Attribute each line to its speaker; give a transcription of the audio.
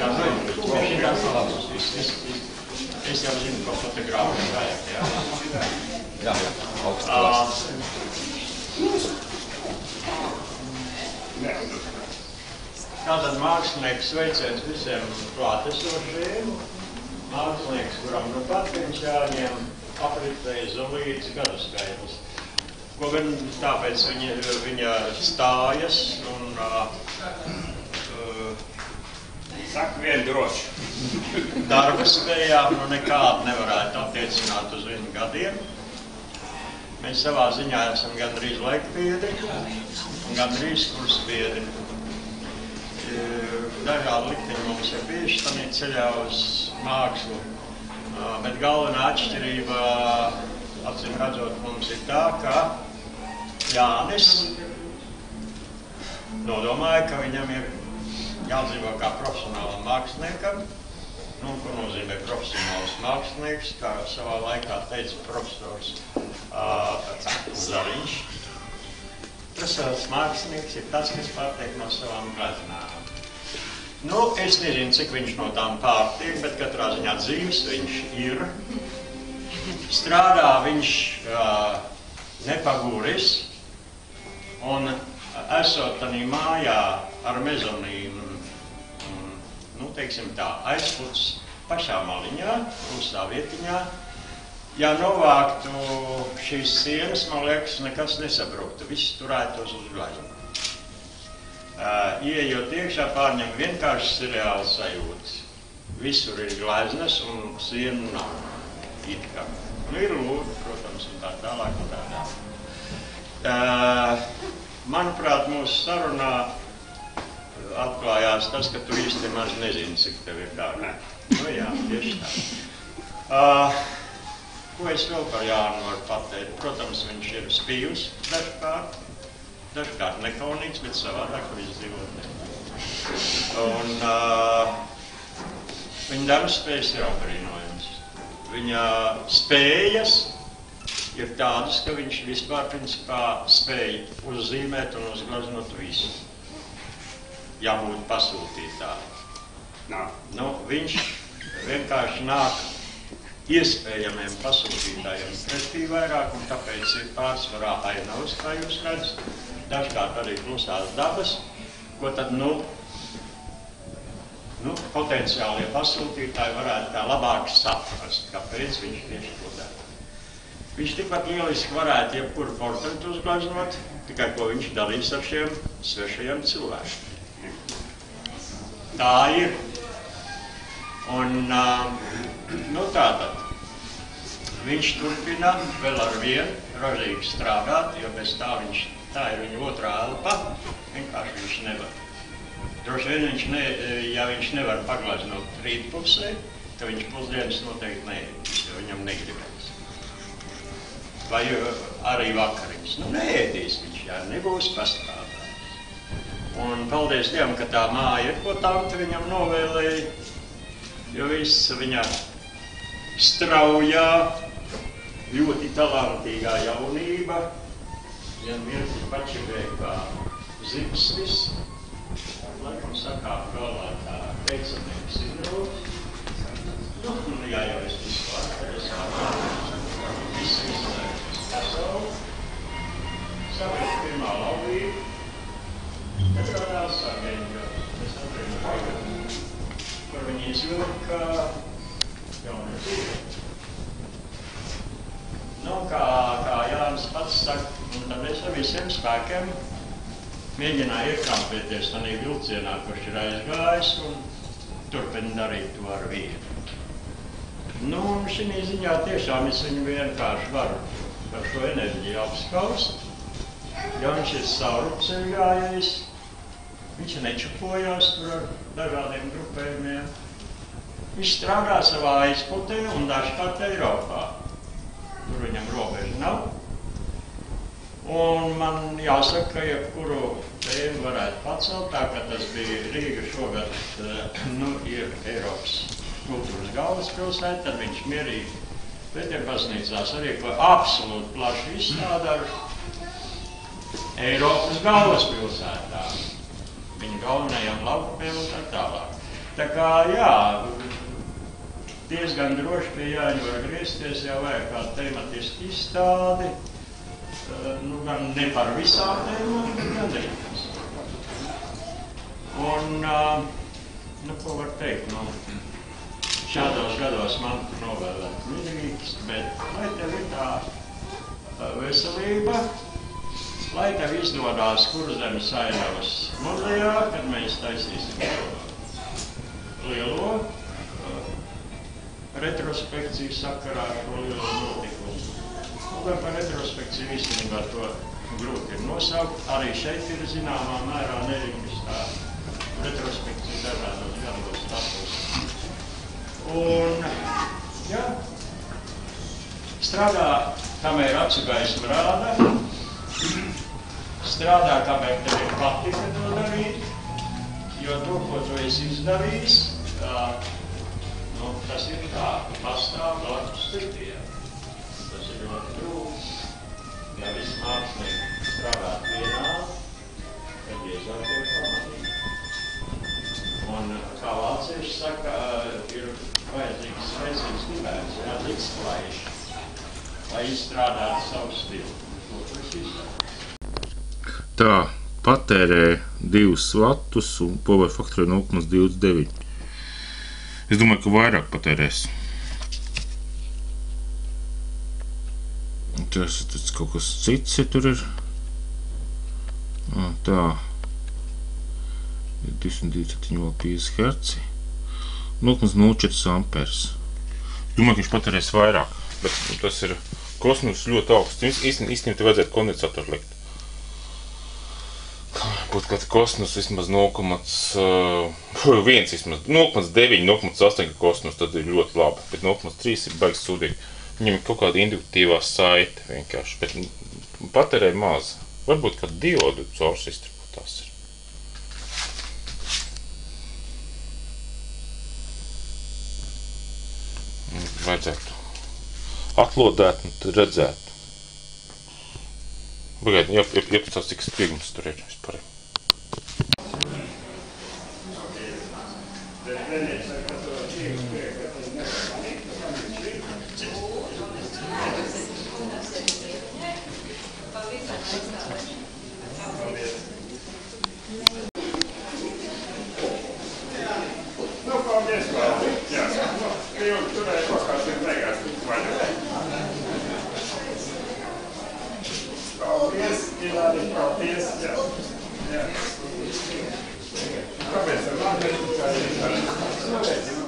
Speaker 1: viņš ir atstāvs. Es, jau zinu, ko fotogrāfiju vajag, jā.
Speaker 2: Jā, jā, augsts klases.
Speaker 1: Tātad mākslinieks sveiciens visiem klātesošajiem. Mākslinieks, kuram nu pat viņš jāņem apritēja zulīts gadu skaitlis. Ko gan tāpēc viņa, viņa stājas un uh,
Speaker 3: Saka, vien droši.
Speaker 1: darba spējā nu nekādu nevarētu attiecināt uz viņu gadiem. Mēs savā ziņā esam gandrīz laikbiedri un gandrīz kursbiedri. E, Dažādi likteņi mums ir bijuši tam ceļā uz mākslu, bet galvenā atšķirība, acīm redzot, mums ir tā, ka Jānis nodomāja, ka viņam ir jādzīvo kā profesionālam māksliniekam. Nu, ko nozīmē profesionāls mākslinieks, kā savā laikā teica profesors uh, Zariņš. Profesionāls mākslinieks ir tas, kas pārtiek no savām gleznām. Nu, es nezinu, cik viņš no tām pārtiek, bet katrā ziņā dzīves viņš ir. Strādā viņš uh, nepaguris, un esot tādā mājā ar mezonīnu, nu, teiksim tā, aizputs pašā maliņā, klusā vietiņā, ja novāktu šīs sienas, man liekas, nekas nesabruktu, viss turētos uz glezna. Uh, Iejot iekšā, pārņem vienkārši seriāla sajūtas. Visur ir gleznas un sienu nav. It kā. Nu, ir lūdzu, protams, un tā tālāk un tā tālāk. Uh, manuprāt, mūsu sarunā atklājās tas, ka tu īsti maz nezini, cik tev ir dārgi. Nu jā, tieši tā. Uh, ko es vēl par Jānu varu pateikt? Protams, viņš ir spījus dažkārt, dažkārt nekaunīgs, bet savādāk viņš dzīvot. Un uh, viņa darba spējas ir apbrīnojams. Viņa spējas ir tādas, ka viņš vispār principā spēja uzzīmēt un uzgleznot visu. Jābūt pasūtītājam.
Speaker 3: Nā.
Speaker 1: Nu, viņš vienkārši nāk iespējamiem pasūtītājiem pretī vairāk, un tāpēc ir pārsvarā ainavas, kā jūs redzat, dažkārt arī klusās dabas, ko tad, nu, nu potenciālie pasūtītāji varētu tā labāk saprast, kāpēc viņš tieši to dara. Viņš tikpat lieliski varētu jebkuru portretu uzgleznot, tikai ko viņš darīs ar šiem svešajiem cilvēkiem. Tā ir. Un, uh, nu tā tad. Viņš turpina vēl ar vienu ražīgi strādāt, jo bez tā viņš, tā ir viņa otrā elpa, vienkārši viņš nevar. Droši vien viņš, ne, ja viņš nevar paglaznot rītpusē, tad viņš pusdienas noteikti neēdīs, jo viņam negribēs. Vai uh, arī vakariņas. Nu, neēdīs viņš, ja nebūs pastrādājis. Un paldies Dievam, ka tā māja ir, ko tante viņam novēlēja, jo viss viņa straujā, ļoti talantīgā jaunība, vien viens ir pačibē kā zipslis, laikam sakā galvā tā teicamības sindroms. Nu, jā, jau es vispār, izvilka jaunu dzīvi. Nu, kā, kā Jānis pats saka, un tad es ar visiem spēkiem mēģināju iekāpēties tādā vilcienā, kurš ir aizgājis, un turpina darīt to ar vienu. Nu, un šī ziņā tiešām es viņu vienkārši varu par šo enerģiju apskaust, jo viņš ir saurupceļu gājējis, viņš nečupojās tur ar dažādiem grupējumiem. Viņš strādā savā aizputē un dažkārt Eiropā. Tur viņam robeža nav. Un man jāsaka, ka jebkuru tēmu varētu pacelt, tā kā tas bija Rīga šogad, eh, nu, ir Eiropas kultūras galvaspilsēta, tad viņš mierīgi Pēterbaznīcās arī pa absolūti plašu izstādu ar Eiropas galvaspilsētā. Viņa galvenajām laukumiem un tā tālāk. Tā kā, jā, diezgan droši pie Jāņa var griezties, jau vajag kādu tematisku izstādi, eh, nu, gan ne par visām tēmām, bet gan arī. Un, eh, nu, ko var teikt, nu, šādos gados man novēlēt nedrīkst, bet lai tev ir tā eh, veselība, lai tev izdodas kurzemes ainavas muzejā, kad mēs taisīsim šo retrospekciju sakarā ar šo lielo notikumu. Un gan par retrospekciju īstenībā to grūti ir nosaukt. Arī šeit ir zināmā mērā neriņķis tā retrospekcija dažādos gados tapus. Un, jā, strādā, kamēr acu gaisma rāda, strādā, kamēr tev ir patika to darīt, jo to, ko tu esi izdarījis, vajadzīgs klaišs, lai izstrādātu savu stilu. To tu esi izdarījis.
Speaker 4: Tā patērē 2 vatus un power faktori 0,29. Es domāju, ka vairāk patērēs. Tas ir tas kaut kas cits, ja tur ir. Tā. Ir 227,5 Hz. 0,04 amperes. Domāju, ka viņš patērēs vairāk, bet tas ir kosmos ļoti augsts. Īs- Īstenībā, te vajadzētu kondensatoru likt. Būtu kāds kosmos vismaz 0,1, vismaz 0,9, 0,8 kosmos, tad ir ļoti labi. Bet 0,3 ir baigs sūdīgi. Viņam ir kaut kāda induktīvā saite vienkārši, bet patērē maz. Varbūt kā diodu caurs iztripotās ir. Un Vajadzētu atlodēt un redzēt. Pagaidiet, jā, jā, jā, tas cik spiegums tur ir vispār.
Speaker 3: Jums tur ir kaut kāds beigās, vaļā. Paldies, Ilāri, paldies. Jā. Jā. Kāpēc? Kāpēc? Kāpēc?